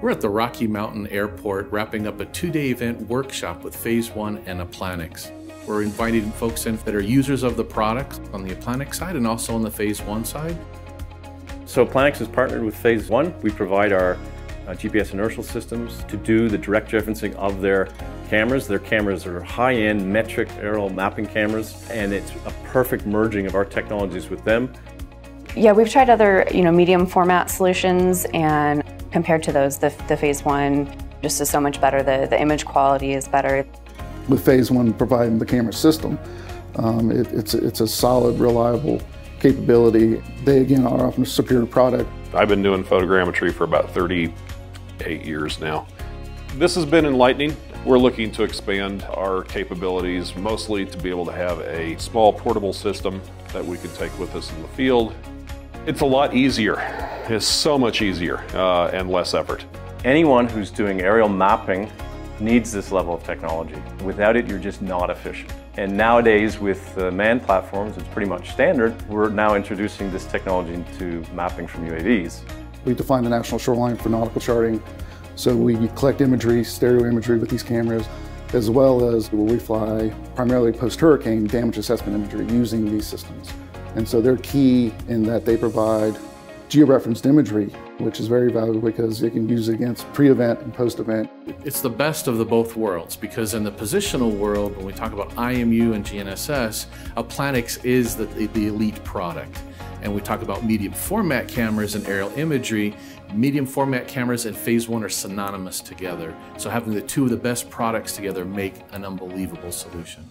We're at the Rocky Mountain Airport wrapping up a two-day event workshop with Phase 1 and Applanix. We're inviting folks in that are users of the products on the Applanix side and also on the Phase 1 side. So Applanix is partnered with Phase 1. We provide our uh, GPS inertial systems to do the direct referencing of their cameras. Their cameras are high-end metric aerial mapping cameras and it's a perfect merging of our technologies with them. Yeah, we've tried other you know, medium format solutions and compared to those, the, the Phase 1 just is so much better. The, the image quality is better. With Phase 1 providing the camera system, um, it, it's, it's a solid, reliable capability. They again are often a superior product. I've been doing photogrammetry for about 38 years now. This has been enlightening. We're looking to expand our capabilities, mostly to be able to have a small portable system that we can take with us in the field. It's a lot easier. It's so much easier uh, and less effort. Anyone who's doing aerial mapping needs this level of technology. Without it, you're just not efficient. And nowadays, with uh, manned platforms, it's pretty much standard. We're now introducing this technology into mapping from UAVs. We define the national shoreline for nautical charting. So we collect imagery, stereo imagery with these cameras, as well as we fly primarily post-hurricane damage assessment imagery using these systems. And so they're key in that they provide georeferenced imagery, which is very valuable because you can use it against pre-event and post-event. It's the best of the both worlds because in the positional world, when we talk about IMU and GNSS, Applanix is the, the elite product. And we talk about medium format cameras and aerial imagery. Medium format cameras and phase one are synonymous together. So having the two of the best products together make an unbelievable solution.